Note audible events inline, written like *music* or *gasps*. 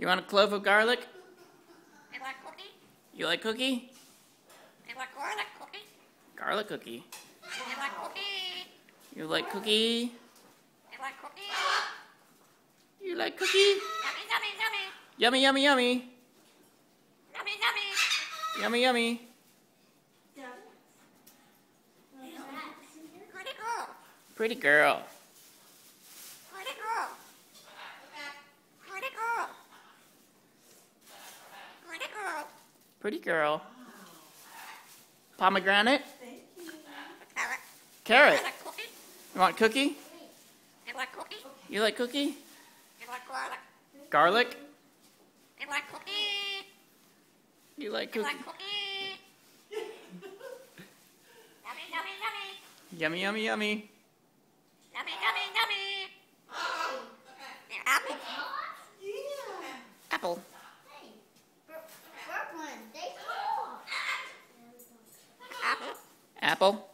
You want a clove of garlic? I like cookie. You like cookie? I like garlic cookie. Garlic cookie. I cookie. You like cookie? I like cookie. You like cookie? Yummy, yummy, yummy. Yummy, yummy, yummy. Yummy, yummy. Yummy, yummy. Pretty girl. Pretty girl. Pretty girl. Pretty girl. Pretty girl. Pretty girl. Pomegranate? Carrot. Carrot. I like cookie. You want cookie? I like cookie. You like cookie? I like garlic. Garlic? I like cookie. You like I cookie? like cookie. Yummy, yummy, yummy. Yummy, yummy, yummy. Yummy, yummy, yummy. *gasps* Yeah, apple. Apple. Apple. Apple.